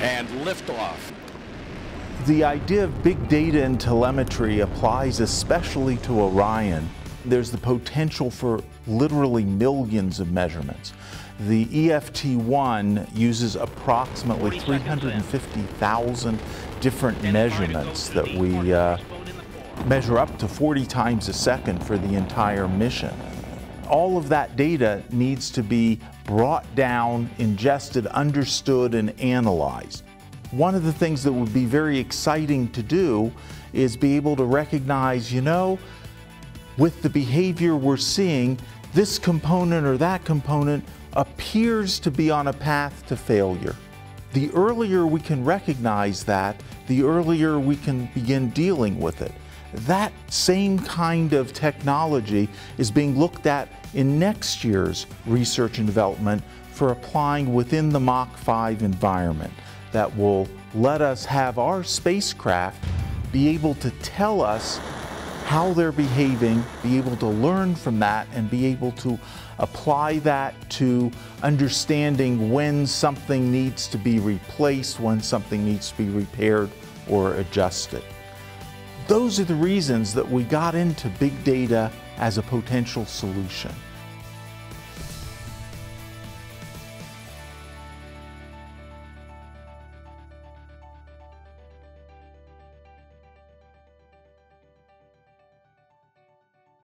and liftoff. The idea of big data and telemetry applies especially to Orion. There's the potential for literally millions of measurements. The EFT-1 uses approximately 350,000 different measurements that we uh, measure up to 40 times a second for the entire mission. All of that data needs to be brought down, ingested, understood, and analyzed. One of the things that would be very exciting to do is be able to recognize, you know, with the behavior we're seeing, this component or that component appears to be on a path to failure. The earlier we can recognize that, the earlier we can begin dealing with it. That same kind of technology is being looked at in next year's research and development for applying within the Mach 5 environment that will let us have our spacecraft be able to tell us how they're behaving, be able to learn from that, and be able to apply that to understanding when something needs to be replaced, when something needs to be repaired or adjusted. Those are the reasons that we got into big data as a potential solution.